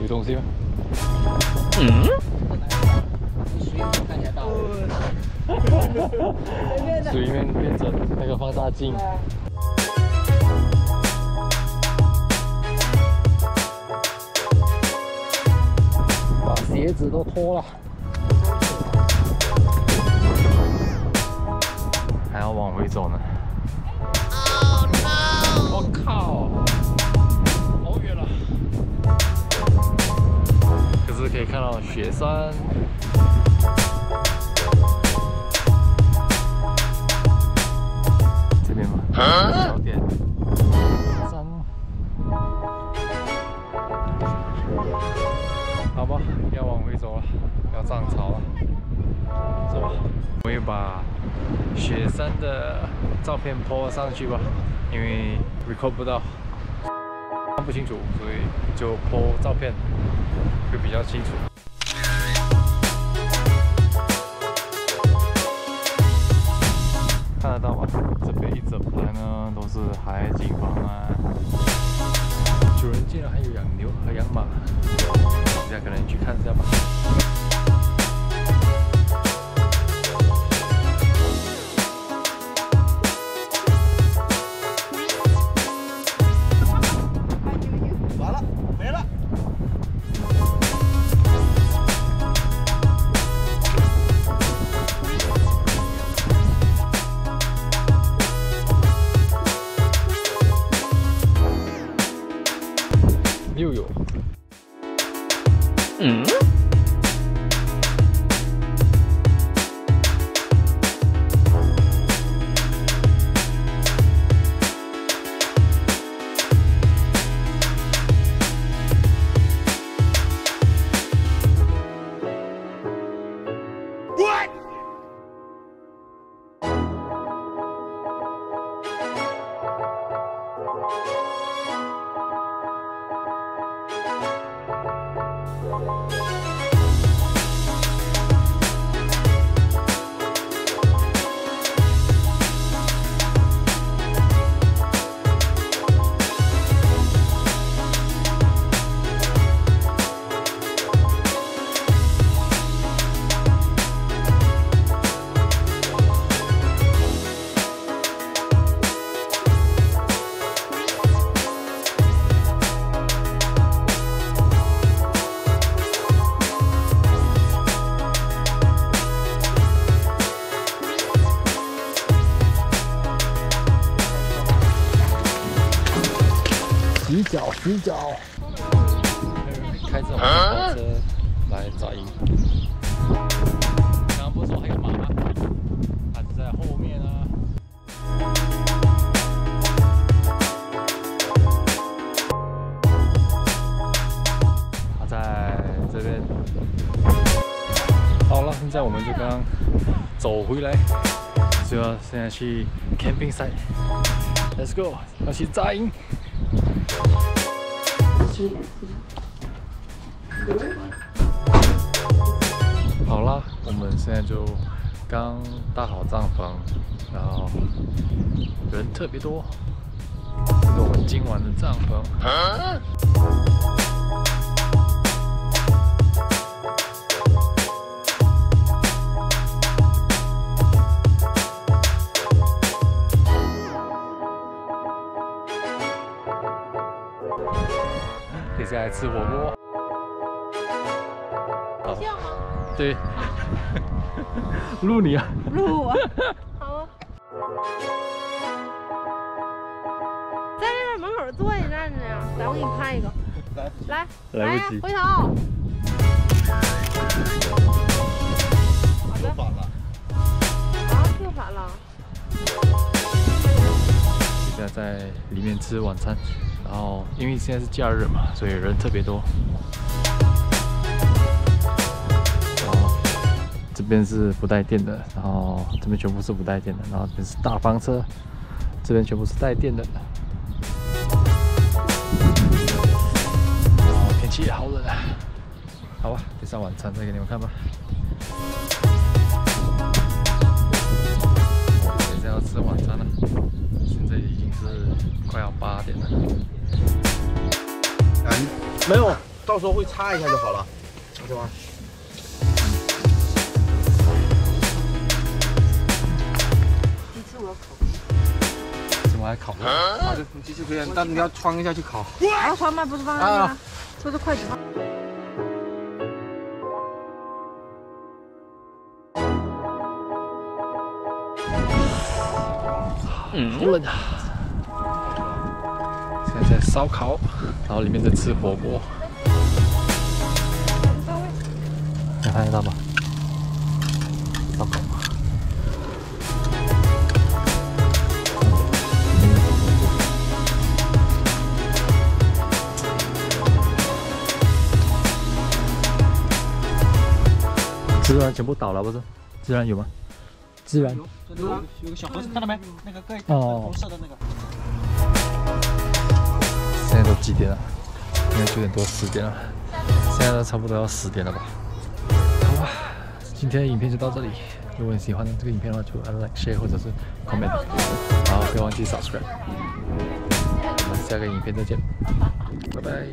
有东西吗？嗯。水面变成那个放大镜。把鞋子都脱了。还要往回走呢。我靠！好远了。可是可以看到雪山。这边吗？小点。山。好吧，要往回走了，要涨潮了。走吧，我也把。雪山的照片 po 上去吧，因为 record 不到，看不清楚，所以就 po 照片会比较清楚。看得到吗？这边一整排呢都是海景房啊，主人竟然还有养牛和养马，大家可能去看一下吧。洗脚，洗脚。开着我的车来找营。刚刚不是说还有马吗？还是在后面啊。他在这边。好了，现在我们就刚走回来，就要现在去 camping site。Let's go，要去扎营。好啦，我们现在就刚搭好帐篷，然后人特别多，这是我们今晚的帐篷。接下来吃火锅。像吗？对，录你啊！录我！好啊。在那门口坐一站着呀，来，我给你拍一个。来，来，来不及，回头。又反了。啊，又反了。现在在里面吃晚餐。然后，因为现在是假日嘛，所以人特别多。这边是不带电的，然后这边全部是不带电的，然后这边是大房车，这边全部是带电的。天气也好冷啊！好吧，点上晚餐再给你们看吧。没有，到时候会擦一下就好了，是吧？怎么还烤？好的，你继续可以，但你要穿一下去烤。还要穿吗？不是放在那吗？这是筷子吗？嗯，好冷啊！现烧烤，然后里面在吃火锅。你看得到吗？烧烤。孜然全部倒了不是？自然有吗？孜然。有有个小盒子，看到没？那个盖哦红色的那个。几点了？应该九点多十点了。现在都差不多要十点了吧？好吧，今天的影片就到这里。如果你喜欢这个影片的话，就按 like、share 或者是 comment。然后别忘记 subscribe。我们下个影片再见，拜拜。